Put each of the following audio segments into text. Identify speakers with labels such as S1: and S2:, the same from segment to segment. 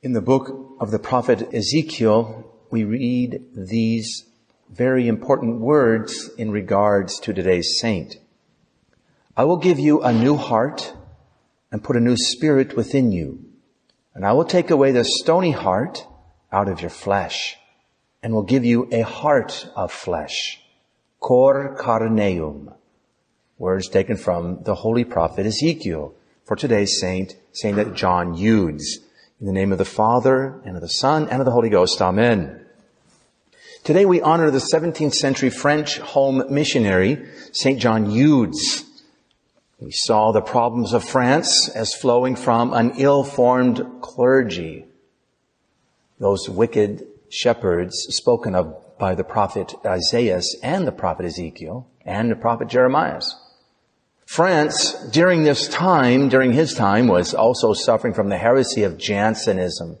S1: In the book of the prophet Ezekiel, we read these very important words in regards to today's saint. I will give you a new heart and put a new spirit within you. And I will take away the stony heart out of your flesh and will give you a heart of flesh. Cor carneum. Words taken from the holy prophet Ezekiel for today's saint, Saint John Eudes. In the name of the Father, and of the Son, and of the Holy Ghost. Amen. Today we honor the 17th century French home missionary, St. John Eudes. We saw the problems of France as flowing from an ill-formed clergy. Those wicked shepherds spoken of by the prophet Isaiah and the prophet Ezekiel and the prophet Jeremiah. France, during this time, during his time, was also suffering from the heresy of Jansenism,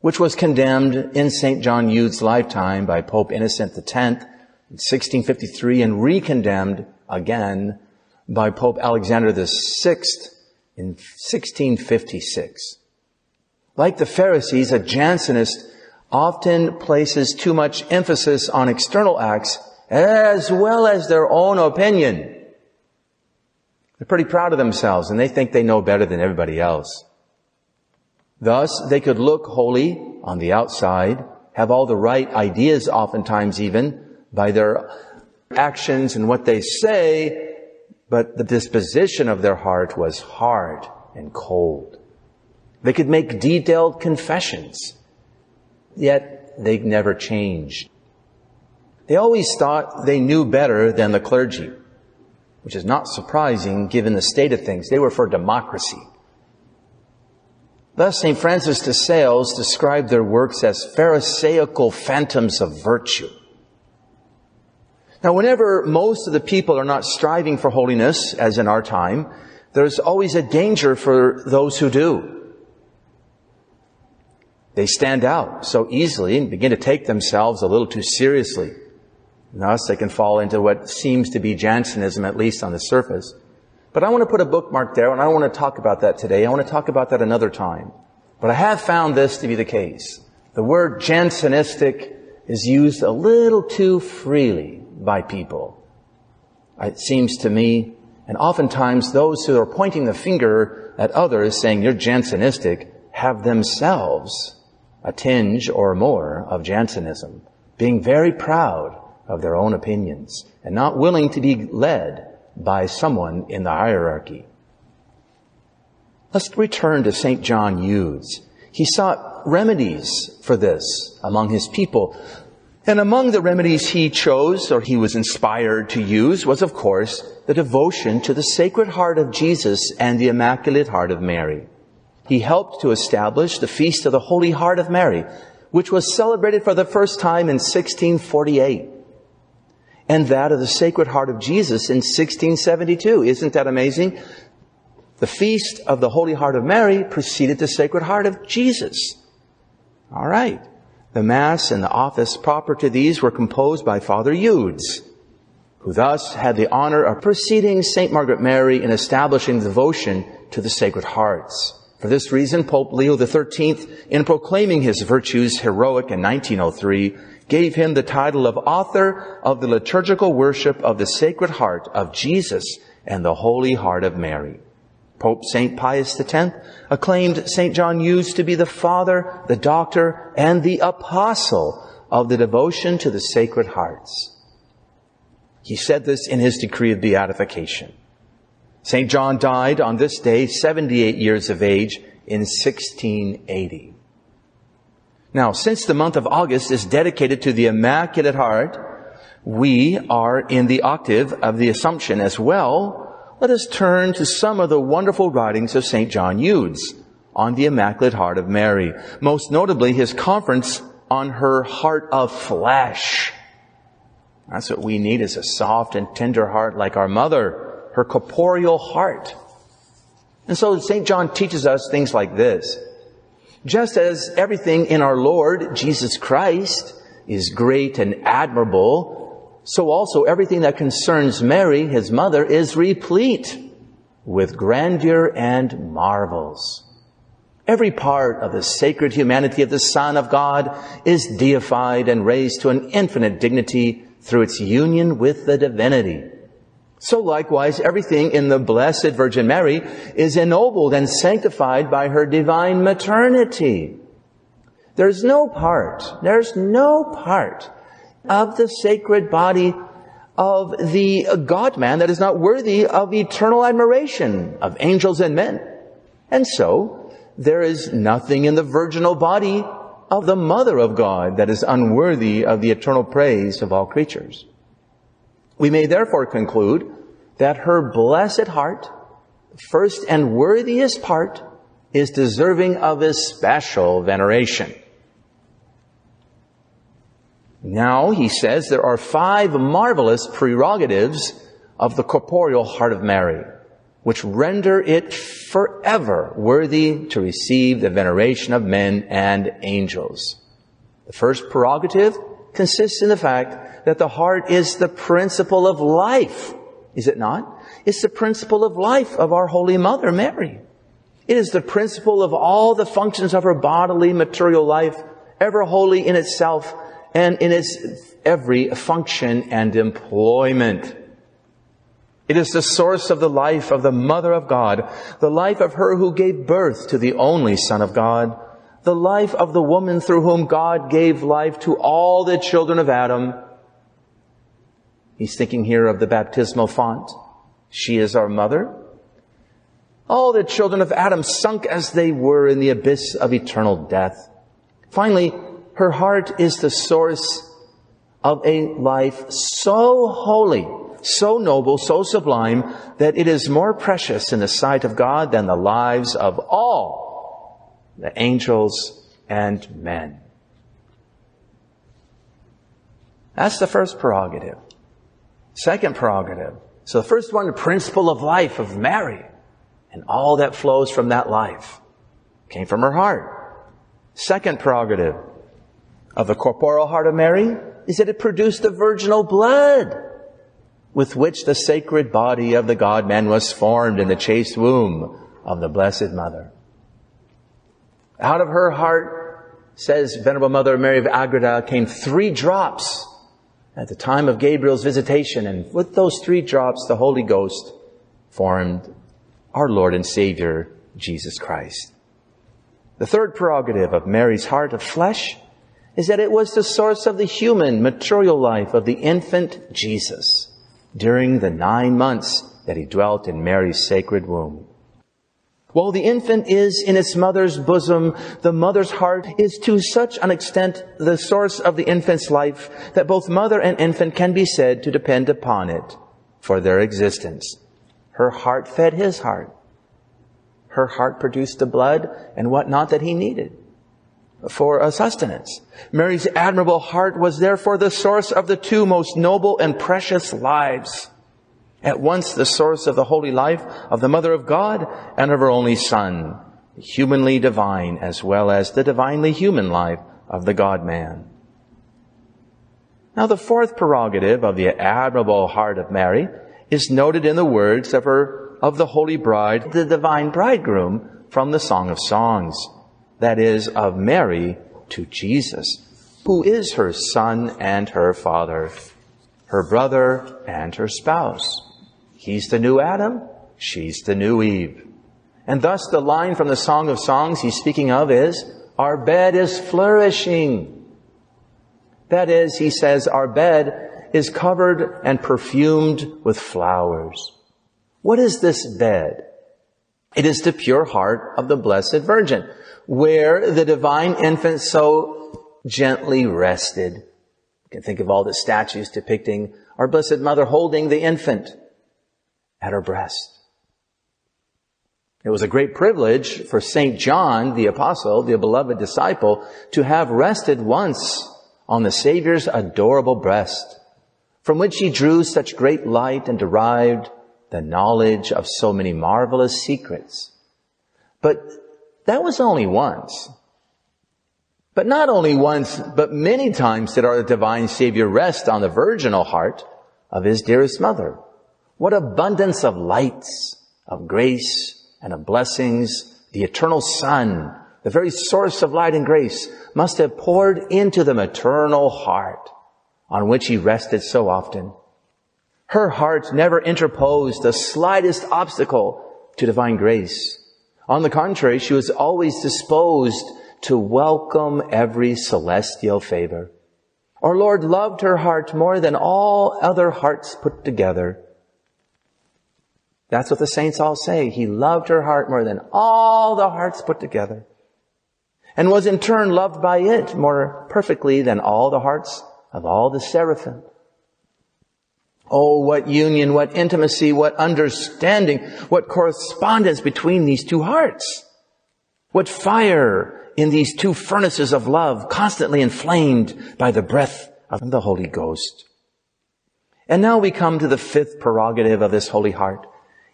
S1: which was condemned in St. John Eudes' lifetime by Pope Innocent X in 1653 and recondemned again by Pope Alexander VI in 1656. Like the Pharisees, a Jansenist often places too much emphasis on external acts as well as their own opinion. They're pretty proud of themselves and they think they know better than everybody else. Thus, they could look holy on the outside, have all the right ideas oftentimes even by their actions and what they say, but the disposition of their heart was hard and cold. They could make detailed confessions, yet they never changed. They always thought they knew better than the clergy which is not surprising given the state of things. They were for democracy. Thus, St. Francis de Sales described their works as pharisaical phantoms of virtue. Now, whenever most of the people are not striving for holiness, as in our time, there's always a danger for those who do. They stand out so easily and begin to take themselves a little too seriously. Thus, they can fall into what seems to be Jansenism, at least on the surface. But I want to put a bookmark there, and I don't want to talk about that today. I want to talk about that another time. But I have found this to be the case. The word Jansenistic is used a little too freely by people. It seems to me, and oftentimes those who are pointing the finger at others saying you're Jansenistic have themselves a tinge or more of Jansenism, being very proud of their own opinions and not willing to be led by someone in the hierarchy. Let's return to St. John Eudes. He sought remedies for this among his people. And among the remedies he chose or he was inspired to use was, of course, the devotion to the Sacred Heart of Jesus and the Immaculate Heart of Mary. He helped to establish the Feast of the Holy Heart of Mary, which was celebrated for the first time in 1648 and that of the Sacred Heart of Jesus in 1672. Isn't that amazing? The feast of the Holy Heart of Mary preceded the Sacred Heart of Jesus. All right. The Mass and the office proper to these were composed by Father Eudes, who thus had the honor of preceding St. Margaret Mary in establishing devotion to the Sacred Hearts. For this reason, Pope Leo XIII, in proclaiming his virtues heroic in 1903, gave him the title of author of the liturgical worship of the Sacred Heart of Jesus and the Holy Heart of Mary. Pope St. Pius X acclaimed St. John Eudes to be the father, the doctor, and the apostle of the devotion to the Sacred Hearts. He said this in his decree of beatification. St. John died on this day, 78 years of age, in 1680. Now, since the month of August is dedicated to the Immaculate Heart, we are in the octave of the Assumption as well. Let us turn to some of the wonderful writings of St. John Eudes on the Immaculate Heart of Mary. Most notably, his conference on her heart of flesh. That's what we need is a soft and tender heart like our mother, her corporeal heart. And so St. John teaches us things like this. Just as everything in our Lord Jesus Christ is great and admirable, so also everything that concerns Mary, his mother, is replete with grandeur and marvels. Every part of the sacred humanity of the Son of God is deified and raised to an infinite dignity through its union with the divinity. So likewise, everything in the Blessed Virgin Mary is ennobled and sanctified by her divine maternity. There's no part, there's no part of the sacred body of the God-man that is not worthy of eternal admiration of angels and men. And so, there is nothing in the virginal body of the Mother of God that is unworthy of the eternal praise of all creatures. We may therefore conclude that her blessed heart, first and worthiest part, is deserving of especial veneration. Now, he says, there are five marvelous prerogatives of the corporeal heart of Mary, which render it forever worthy to receive the veneration of men and angels. The first prerogative consists in the fact that the heart is the principle of life. Is it not? It's the principle of life of our Holy Mother, Mary. It is the principle of all the functions of her bodily material life, ever holy in itself and in its every function and employment. It is the source of the life of the Mother of God, the life of her who gave birth to the only Son of God, the life of the woman through whom God gave life to all the children of Adam. He's thinking here of the baptismal font. She is our mother. All the children of Adam sunk as they were in the abyss of eternal death. Finally, her heart is the source of a life so holy, so noble, so sublime, that it is more precious in the sight of God than the lives of all the angels and men. That's the first prerogative. Second prerogative. So the first one, the principle of life of Mary and all that flows from that life came from her heart. Second prerogative, of the corporeal heart of Mary is that it produced the virginal blood with which the sacred body of the God-man was formed in the chaste womb of the Blessed Mother. Out of her heart, says Venerable Mother Mary of Agreda, came three drops at the time of Gabriel's visitation, and with those three drops, the Holy Ghost formed our Lord and Savior, Jesus Christ. The third prerogative of Mary's heart of flesh is that it was the source of the human material life of the infant Jesus during the nine months that he dwelt in Mary's sacred womb. While the infant is in its mother's bosom, the mother's heart is to such an extent the source of the infant's life that both mother and infant can be said to depend upon it for their existence. Her heart fed his heart. Her heart produced the blood and what not that he needed for a sustenance. Mary's admirable heart was therefore the source of the two most noble and precious lives. At once the source of the holy life of the Mother of God and of her only Son, humanly divine as well as the divinely human life of the God-man. Now the fourth prerogative of the admirable heart of Mary is noted in the words of her, of the holy bride, the divine bridegroom from the Song of Songs that is, of Mary to Jesus, who is her son and her father, her brother and her spouse. He's the new Adam, she's the new Eve. And thus the line from the Song of Songs he's speaking of is, our bed is flourishing. That is, he says, our bed is covered and perfumed with flowers. What is this bed? It is the pure heart of the Blessed Virgin where the divine infant so gently rested. You can think of all the statues depicting our Blessed Mother holding the infant at her breast. It was a great privilege for St. John, the apostle, the beloved disciple, to have rested once on the Savior's adorable breast, from which he drew such great light and derived the knowledge of so many marvelous secrets. But that was only once. But not only once, but many times did our divine Savior rest on the virginal heart of his dearest mother. What abundance of lights, of grace, and of blessings the eternal Son, the very source of light and grace, must have poured into the maternal heart on which he rested so often. Her heart never interposed the slightest obstacle to divine grace. On the contrary, she was always disposed to welcome every celestial favor. Our Lord loved her heart more than all other hearts put together. That's what the saints all say. He loved her heart more than all the hearts put together. And was in turn loved by it more perfectly than all the hearts of all the seraphim. Oh, what union, what intimacy, what understanding, what correspondence between these two hearts. What fire in these two furnaces of love, constantly inflamed by the breath of the Holy Ghost. And now we come to the fifth prerogative of this holy heart.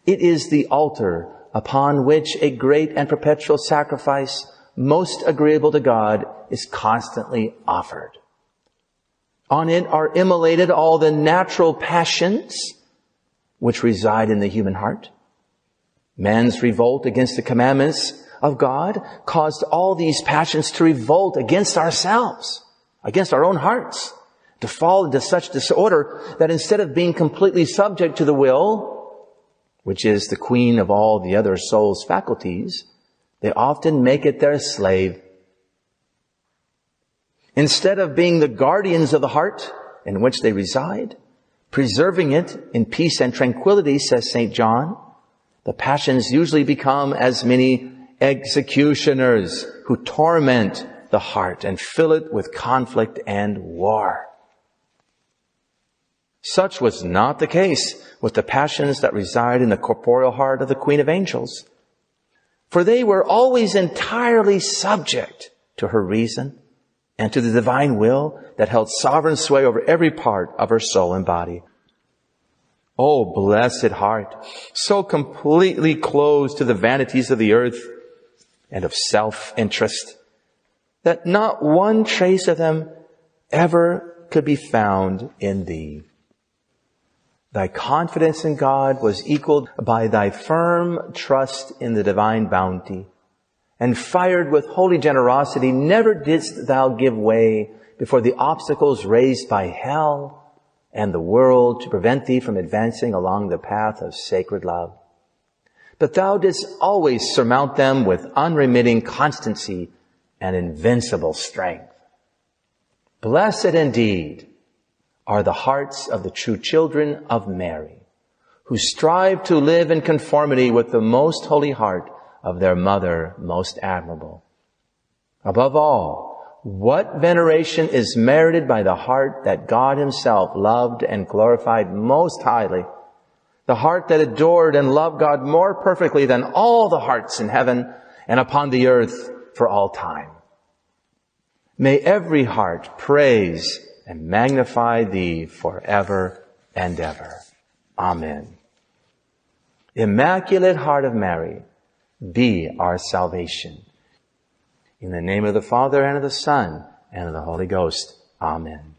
S1: It is the altar upon which a great and perpetual sacrifice most agreeable to God is constantly offered. On it are immolated all the natural passions which reside in the human heart. Man's revolt against the commandments of God caused all these passions to revolt against ourselves, against our own hearts, to fall into such disorder that instead of being completely subject to the will, which is the queen of all the other soul's faculties, they often make it their slave Instead of being the guardians of the heart in which they reside, preserving it in peace and tranquility, says St. John, the passions usually become as many executioners who torment the heart and fill it with conflict and war. Such was not the case with the passions that reside in the corporeal heart of the Queen of Angels. For they were always entirely subject to her reason and to the divine will that held sovereign sway over every part of her soul and body. Oh, blessed heart, so completely closed to the vanities of the earth and of self-interest that not one trace of them ever could be found in thee. Thy confidence in God was equaled by thy firm trust in the divine bounty and fired with holy generosity, never didst thou give way before the obstacles raised by hell and the world to prevent thee from advancing along the path of sacred love. But thou didst always surmount them with unremitting constancy and invincible strength. Blessed indeed are the hearts of the true children of Mary, who strive to live in conformity with the most holy heart of their mother most admirable. Above all, what veneration is merited by the heart that God himself loved and glorified most highly, the heart that adored and loved God more perfectly than all the hearts in heaven and upon the earth for all time. May every heart praise and magnify thee forever and ever. Amen. Immaculate Heart of Mary, be our salvation. In the name of the Father and of the Son and of the Holy Ghost. Amen.